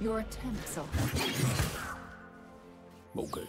Your attempts are Okay.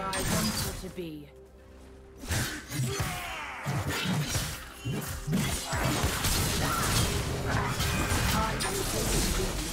where I want you to be. I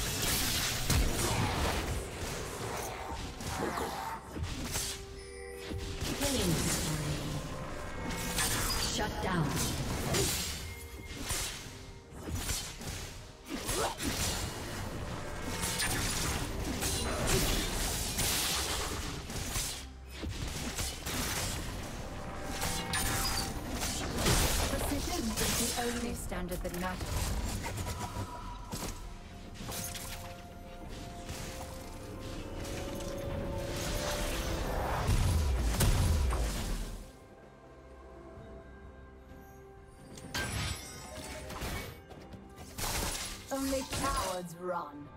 cowards run.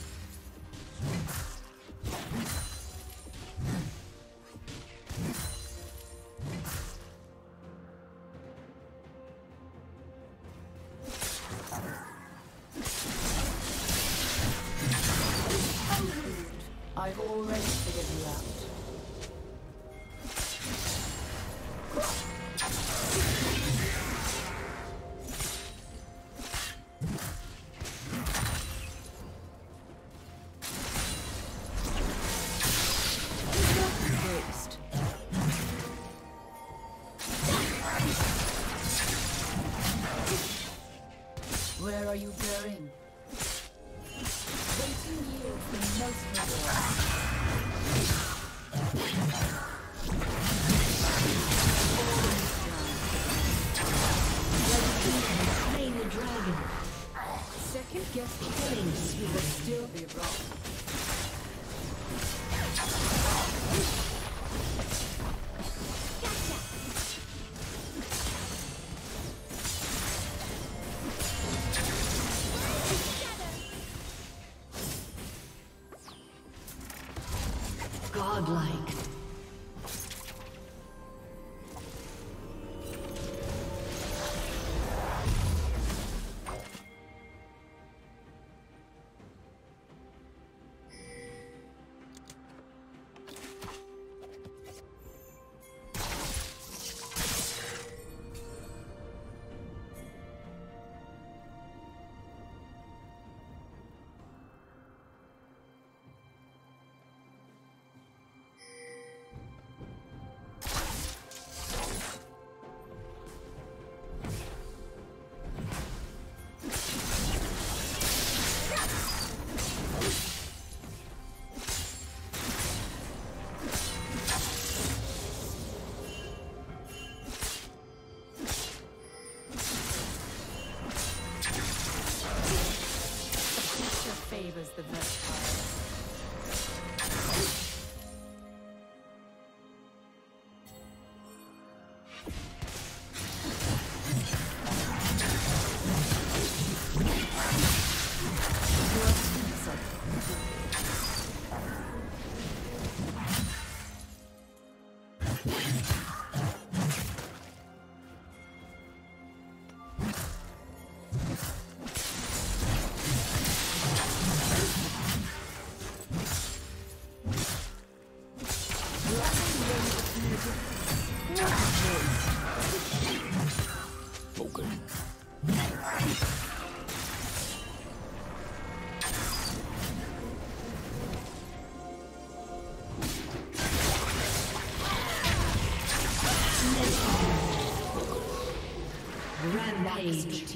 Are you going? Godlike.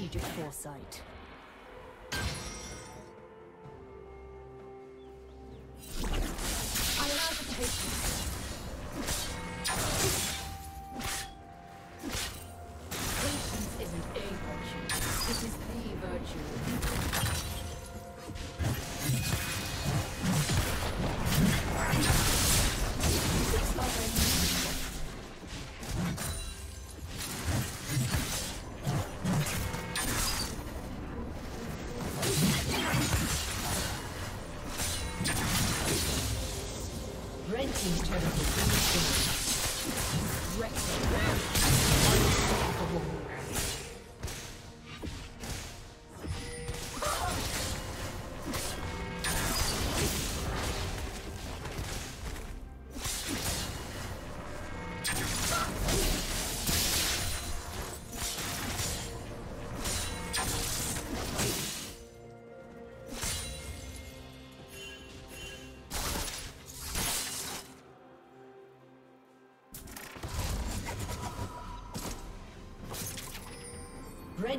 Strategic foresight.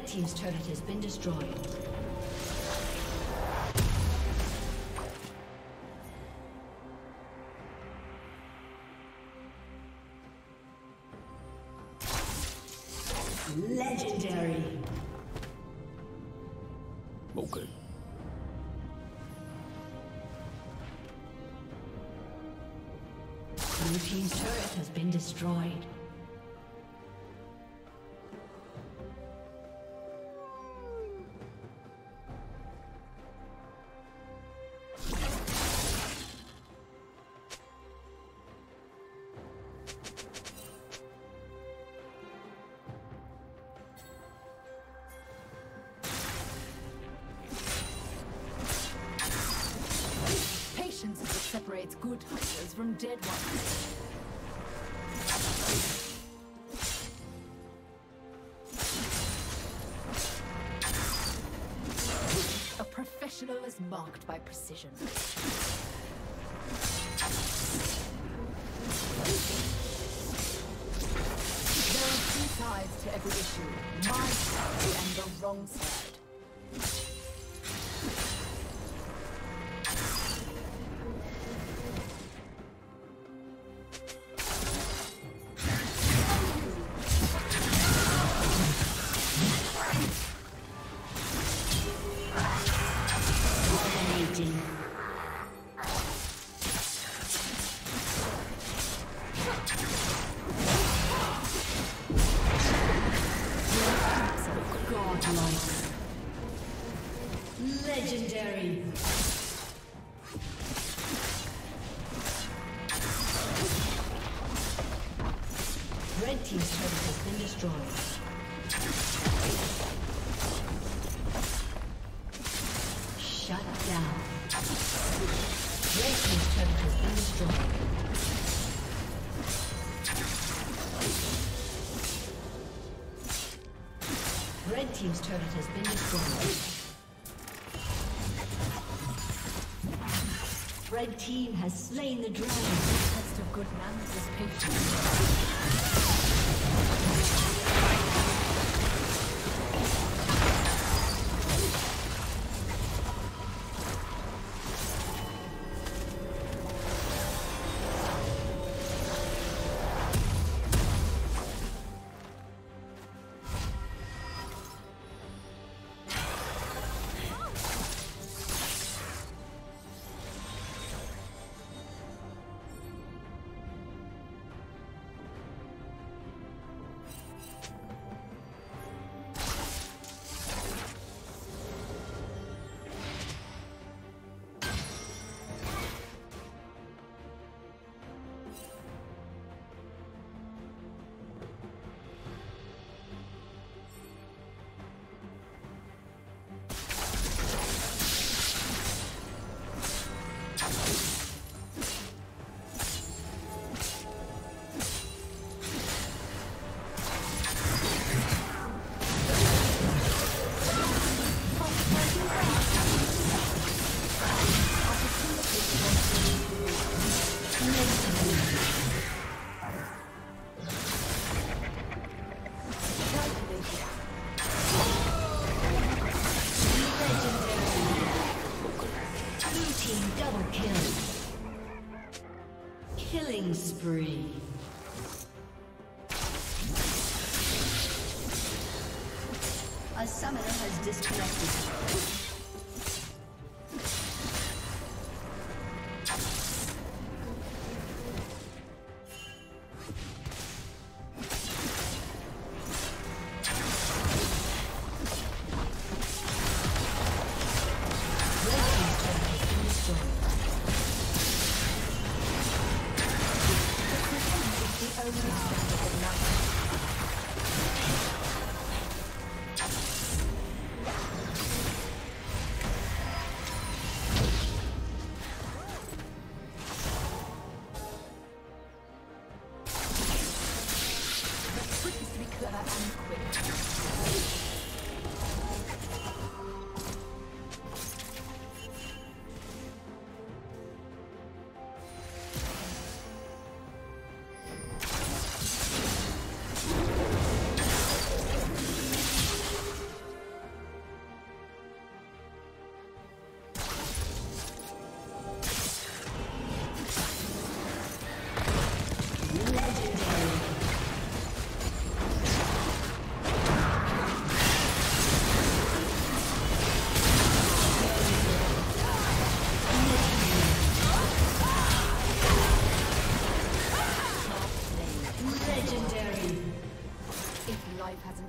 Red team's turret has been destroyed. Legendary. Okay. Blue team's turret has been destroyed. Separates good hunters from dead ones. Red team's turret has been destroyed. Red team has slain the dragon. Test of good manners is patience.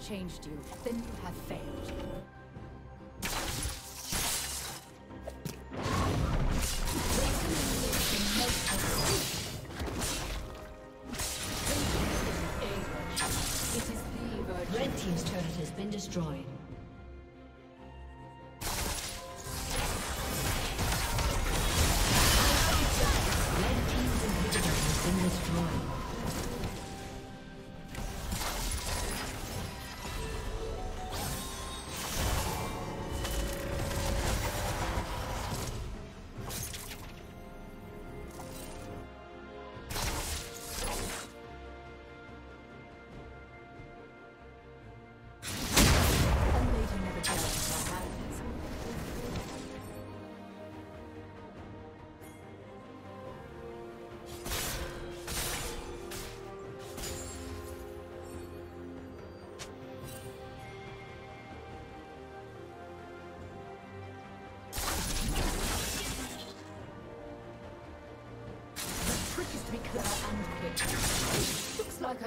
Changed you, then you have failed.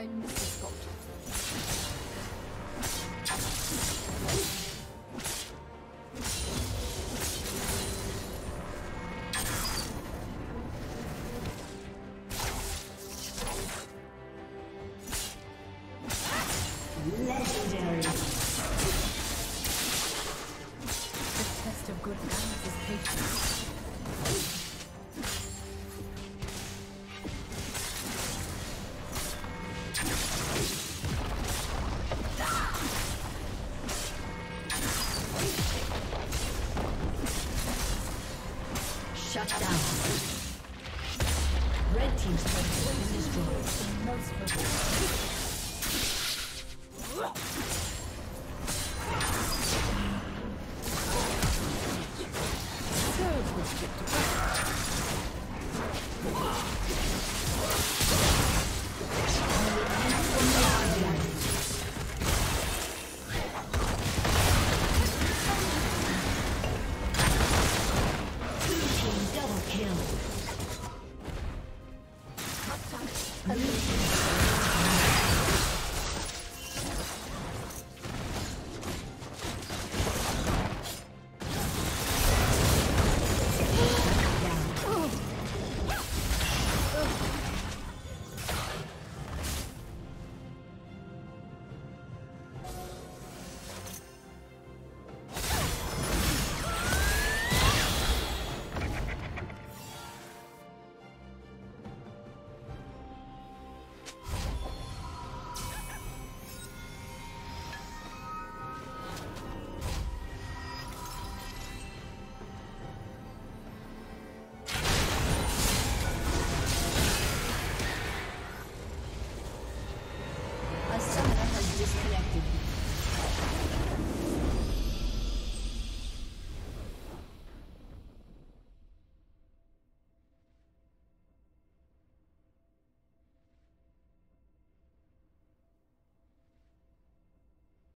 I missed spot. Legendary. The test of good manners is patience.